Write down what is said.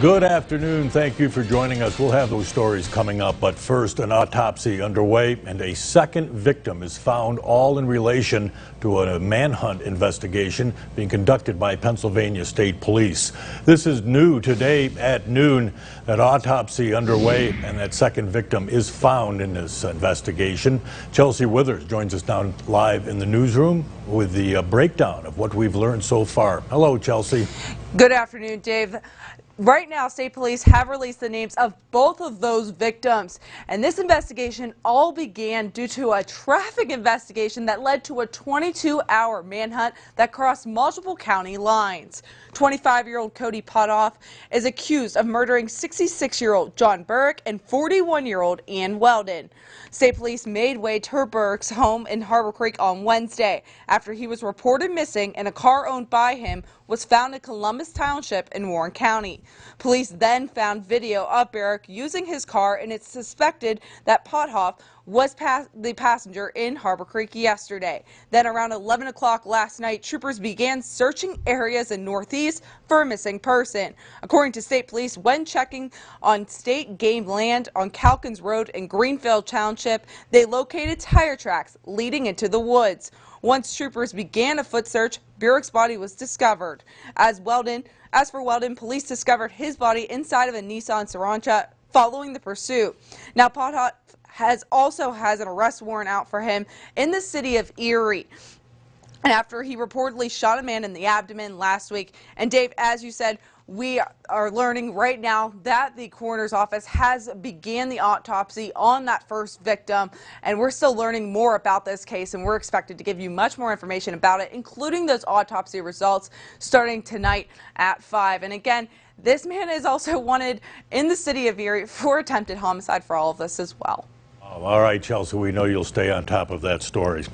Good afternoon. Thank you for joining us. We'll have those stories coming up, but first, an autopsy underway and a second victim is found, all in relation to a manhunt investigation being conducted by Pennsylvania State Police. This is new today at noon. That autopsy underway and that second victim is found in this investigation. Chelsea Withers joins us now live in the newsroom with the uh, breakdown of what we've learned so far. Hello, Chelsea. Good afternoon, Dave. Right now, state police have released the names of both of those victims. And this investigation all began due to a traffic investigation that led to a 22-hour manhunt that crossed multiple county lines. 25-year-old Cody Potthoff is accused of murdering 66-year-old John Burke and 41-year-old Ann Weldon. State police made way to Burke's home in Harbor Creek on Wednesday after he was reported missing and a car owned by him was found in Columbus Township in Warren County. Police then found video of Barrick using his car and it's suspected that Potthoff was the passenger in Harbor Creek yesterday. Then around 11 o'clock last night, troopers began searching areas in Northeast for a missing person. According to state police, when checking on state game land on Calkins Road in Greenfield Township, they located tire tracks leading into the woods. Once troopers began a foot search, Burke's body was discovered. As Weldon, as for Weldon, police discovered his body inside of a Nissan Sentra following the pursuit. Now, Potthoff has also has an arrest warrant out for him in the city of Erie after he reportedly shot a man in the abdomen last week. And Dave, as you said, we are learning right now that the coroner's office has began the autopsy on that first victim and we're still learning more about this case and we're expected to give you much more information about it including those autopsy results starting tonight at 5 and again this man is also wanted in the city of Erie for attempted homicide for all of this as well. Oh, all right, Chelsea, we know you'll stay on top of that story.